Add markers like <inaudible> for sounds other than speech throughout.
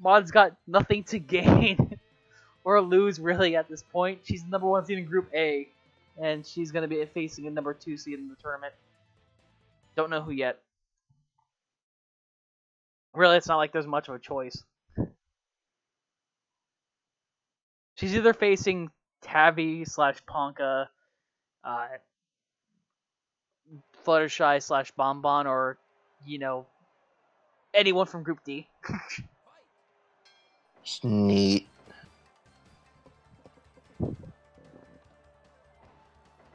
Maud's got nothing to <laughs> gain or lose really at this point. She's number one seed in Group A, and she's gonna be facing a number two seed in the tournament. Don't know who yet. Really, it's not like there's much of a choice. She's either facing Tavi slash Ponka, uh, Fluttershy slash Bonbon, or you know, anyone from Group D. <laughs> Neat.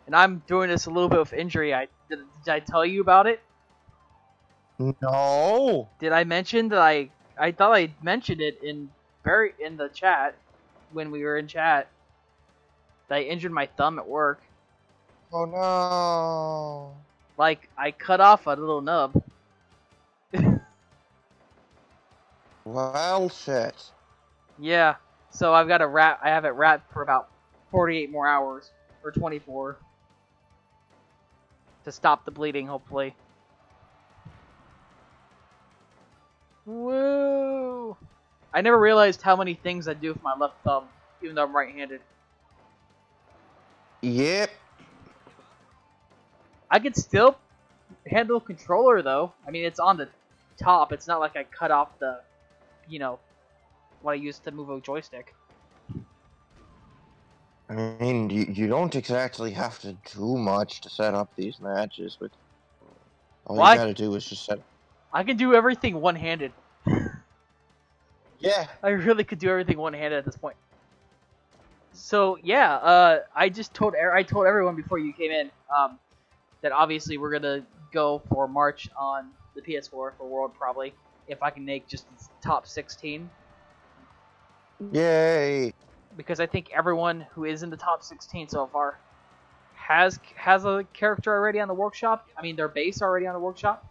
And I'm doing this a little bit of injury. I did, did I tell you about it? No. Did I mention that I I thought I mentioned it in very in the chat when we were in chat that I injured my thumb at work. Oh no. Like I cut off a little nub. <laughs> Well, shit. Yeah. So I've got a wrap. I have it wrapped for about 48 more hours or 24 to stop the bleeding. Hopefully. Woo! I never realized how many things I do with my left thumb, even though I'm right-handed. Yep. I can still handle controller though. I mean, it's on the top. It's not like I cut off the, you know, what I use to move a joystick. I mean, you, you don't exactly have to do much to set up these matches, but all What? you gotta do is just set. I can do everything one-handed. Yeah. I really could do everything one-handed at this point. So yeah, uh, I just told er- I told everyone before you came in um, that obviously we're gonna go for March on the PS4 for World probably if I can make just the top 16 Yay. because I think everyone who is in the top 16 so far has has a character already on the workshop. I mean, their base already on the workshop,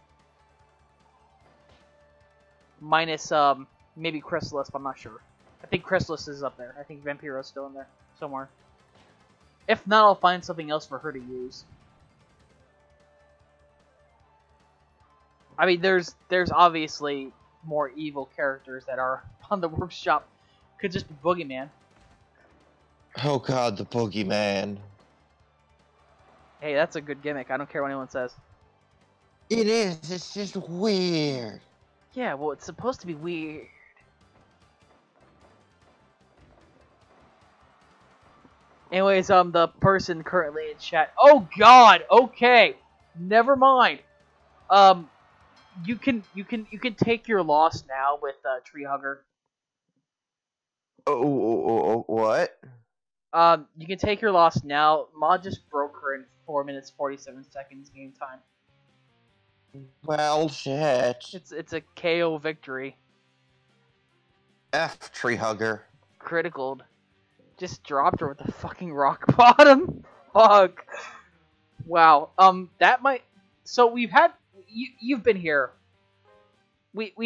minus um maybe Chrysalis, but I'm not sure. I think Chrysalis is up there. I think Vampiro's still in there somewhere. If not, I'll find something else for her to use. I mean, there's there's obviously more evil characters that are <laughs> on the workshop. Could just be Boogeyman. Oh god, the boogeyman. Hey, that's a good gimmick. I don't care what anyone says. It is. It's just weird. Yeah, well, it's supposed to be weird. Anyways, um, the person currently in chat. Oh God. Okay. Never mind. Um, you can you can you can take your loss now with uh, Treehugger. Oh, oh, oh, oh, what? Um, you can take your loss now. Maud just broke her in four minutes forty seven seconds game time. Well, shit. It's it's a KO victory. F tree hugger. Critical. Just dropped her with the fucking rock <laughs> bottom. Fuck. Wow. Um, that might. So we've had you. You've been here. We we.